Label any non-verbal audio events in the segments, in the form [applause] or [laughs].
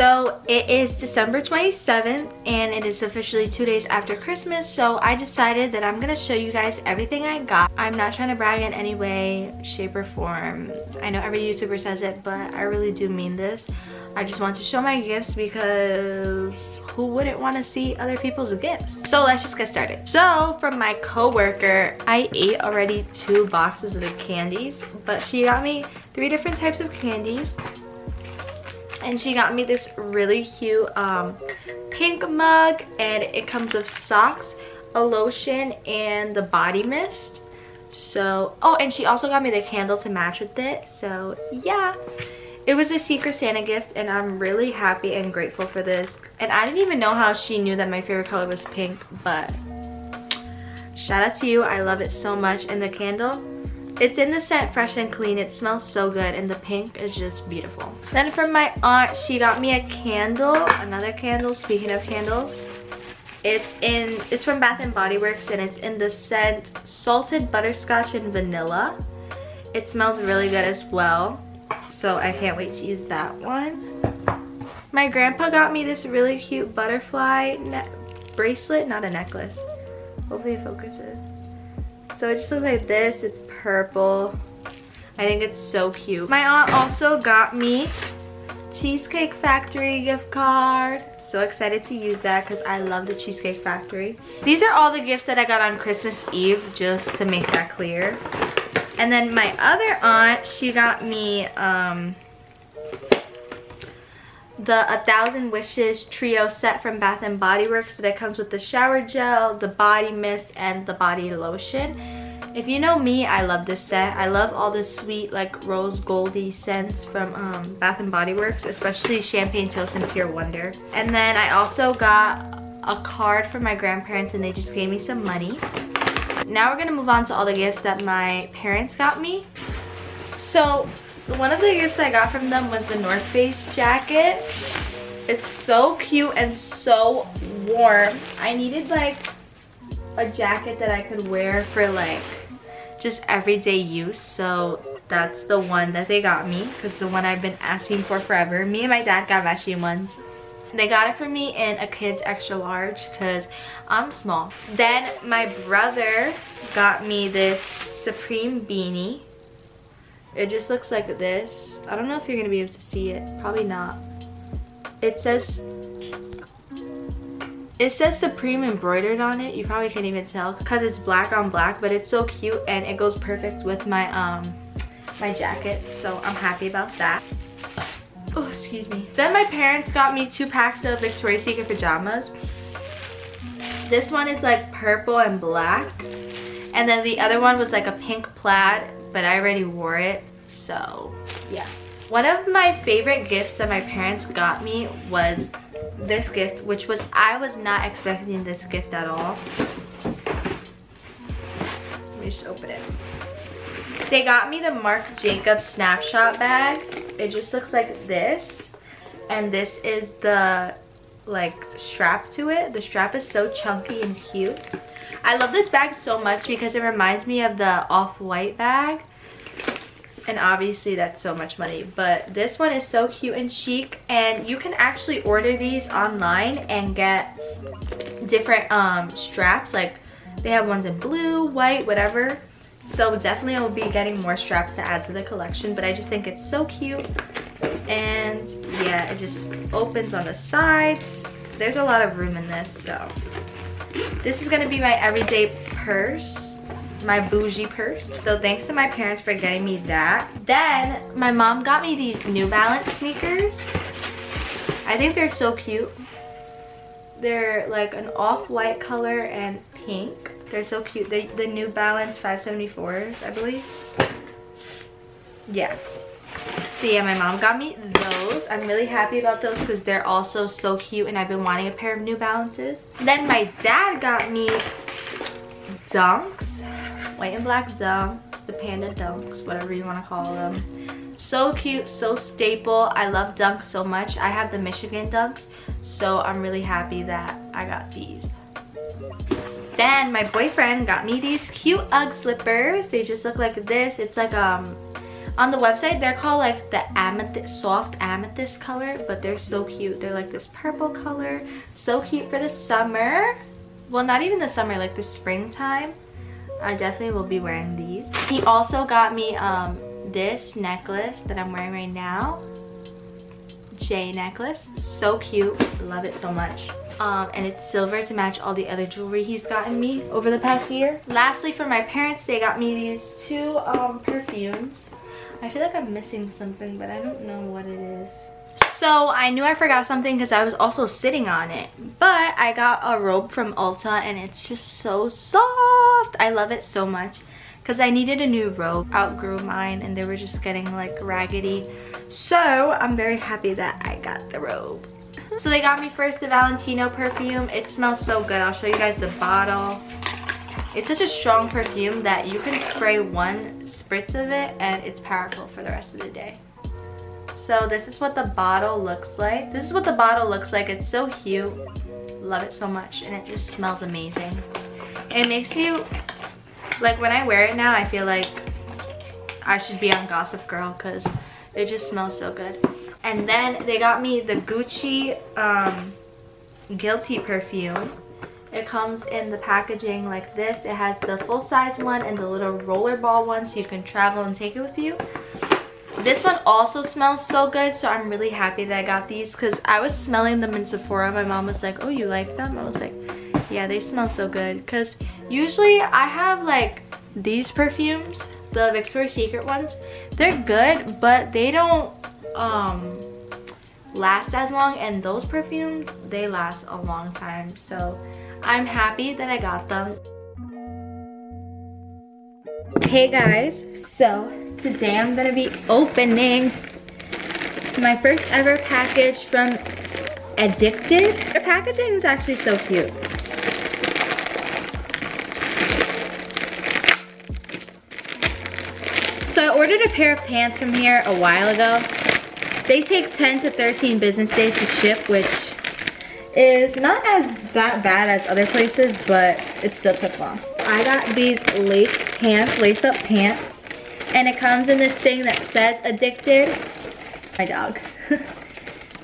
So it is December 27th and it is officially two days after Christmas. So I decided that I'm gonna show you guys everything I got. I'm not trying to brag in any way, shape or form. I know every YouTuber says it, but I really do mean this. I just want to show my gifts because who wouldn't want to see other people's gifts? So let's just get started. So from my coworker, I ate already two boxes of the candies, but she got me three different types of candies. And she got me this really cute um, pink mug and it comes with socks, a lotion, and the body mist. So, oh, and she also got me the candle to match with it. So yeah. It was a Secret Santa gift and I'm really happy and grateful for this. And I didn't even know how she knew that my favorite color was pink, but shout out to you. I love it so much. And the candle, it's in the scent Fresh and Clean. It smells so good and the pink is just beautiful. Then from my aunt, she got me a candle, another candle, speaking of candles. It's in, it's from Bath and Body Works and it's in the scent Salted Butterscotch and Vanilla. It smells really good as well so I can't wait to use that one. My grandpa got me this really cute butterfly bracelet, not a necklace. Hopefully it focuses. So it just looks like this, it's purple. I think it's so cute. My aunt also got me Cheesecake Factory gift card. So excited to use that because I love the Cheesecake Factory. These are all the gifts that I got on Christmas Eve, just to make that clear. And then my other aunt, she got me um, the A Thousand Wishes trio set from Bath & Body Works that comes with the shower gel, the body mist, and the body lotion. If you know me, I love this set. I love all the sweet, like, rose goldy scents from um, Bath & Body Works, especially Champagne Toast and Pure Wonder. And then I also got a card from my grandparents and they just gave me some money. Now we're gonna move on to all the gifts that my parents got me. So one of the gifts I got from them was the North Face jacket. It's so cute and so warm. I needed like a jacket that I could wear for like just everyday use. So that's the one that they got me because the one I've been asking for forever. Me and my dad got matching ones they got it for me in a kid's extra large because I'm small. Then my brother got me this Supreme beanie. It just looks like this. I don't know if you're to be able to see it. Probably not. It says it says Supreme embroidered on it. You probably can't even tell because it's black on black, but it's so cute and it goes perfect with my um my jacket. So I'm happy about that. Oh, excuse me. Then my parents got me two packs of Victoria's Secret pajamas. This one is like purple and black. And then the other one was like a pink plaid, but I already wore it. So, yeah. One of my favorite gifts that my parents got me was this gift, which was, I was not expecting this gift at all. Let me just open it. They got me the Marc Jacobs snapshot bag. It just looks like this. And this is the like strap to it. The strap is so chunky and cute. I love this bag so much because it reminds me of the off-white bag. And obviously that's so much money. But this one is so cute and chic. And you can actually order these online and get different um, straps. Like they have ones in blue, white, whatever. So definitely I will be getting more straps to add to the collection, but I just think it's so cute. And yeah, it just opens on the sides. There's a lot of room in this, so. This is gonna be my everyday purse, my bougie purse. So thanks to my parents for getting me that. Then my mom got me these New Balance sneakers. I think they're so cute. They're like an off-white color and pink. They're so cute. They, the New Balance 574s, I believe. Yeah. So yeah, my mom got me those. I'm really happy about those because they're also so cute and I've been wanting a pair of New Balances. Then my dad got me Dunks. White and black Dunks. The Panda Dunks, whatever you want to call them. So cute, so staple. I love Dunks so much. I have the Michigan Dunks, so I'm really happy that I got these. Then my boyfriend got me these cute Ugg slippers. They just look like this. It's like um On the website, they're called like the amethyst, soft amethyst color, but they're so cute. They're like this purple color. So cute for the summer. Well, not even the summer, like the springtime. I definitely will be wearing these. He also got me um, this necklace that I'm wearing right now. J necklace. So cute. Love it so much. Um, and it's silver to match all the other jewelry he's gotten me over the past year. Lastly, for my parents, they got me these two um, perfumes. I feel like I'm missing something, but I don't know what it is. So I knew I forgot something because I was also sitting on it. But I got a robe from Ulta and it's just so soft. I love it so much because I needed a new robe. Outgrew mine and they were just getting like raggedy. So I'm very happy that I got the robe. So they got me first the Valentino perfume. It smells so good. I'll show you guys the bottle. It's such a strong perfume that you can spray one spritz of it and it's powerful for the rest of the day. So this is what the bottle looks like. This is what the bottle looks like. It's so cute. Love it so much and it just smells amazing. It makes you, like when I wear it now, I feel like I should be on Gossip Girl because it just smells so good. And then they got me the Gucci um, Guilty perfume. It comes in the packaging like this. It has the full-size one and the little rollerball one so you can travel and take it with you. This one also smells so good, so I'm really happy that I got these because I was smelling them in Sephora. My mom was like, oh, you like them? I was like, yeah, they smell so good because usually I have like these perfumes, the Victoria's Secret ones. They're good, but they don't um, last as long and those perfumes, they last a long time. So I'm happy that I got them. Hey guys, so today I'm gonna be opening my first ever package from Edikted. The packaging is actually so cute. So I ordered a pair of pants from here a while ago. They take 10 to 13 business days to ship, which is not as that bad as other places, but it still took long. I got these lace pants, lace up pants, and it comes in this thing that says Edikted. My dog. [laughs]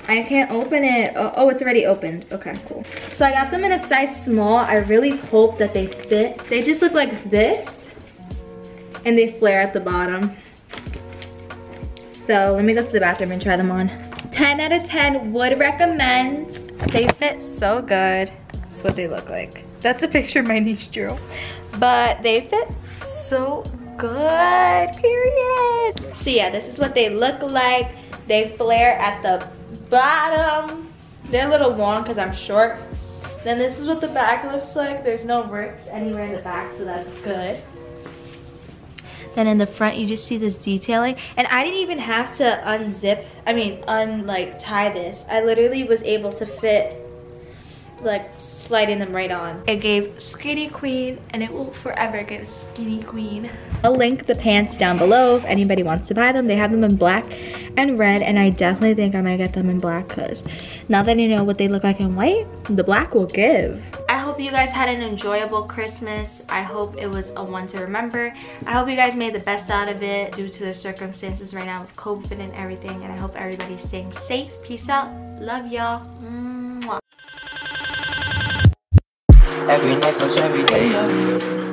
I can't open it. Oh, oh, it's already opened. Okay, cool. So I got them in a size small. I really hope that they fit. They just look like this, and they flare at the bottom. So let me go to the bathroom and try them on. 10 out of 10 would recommend. They fit so good. That's what they look like. That's a picture my niece drew. But they fit so good, period. So yeah, this is what they look like. They flare at the bottom. They're a little long because I'm short. Then this is what the back looks like. There's no rips anywhere in the back, so that's good. Then in the front, you just see this detailing. And I didn't even have to unzip, I mean, un like tie this. I literally was able to fit like sliding them right on. It gave Skinny Queen and it will forever give Skinny Queen. I'll link the pants down below if anybody wants to buy them. They have them in black and red and I definitely think I might get them in black because now that you know what they look like in white, the black will give. Hope you guys had an enjoyable Christmas. I hope it was a one to remember. I hope you guys made the best out of it due to the circumstances right now with COVID and everything and I hope everybody's staying safe. Peace out. Love y'all. Every night, every day.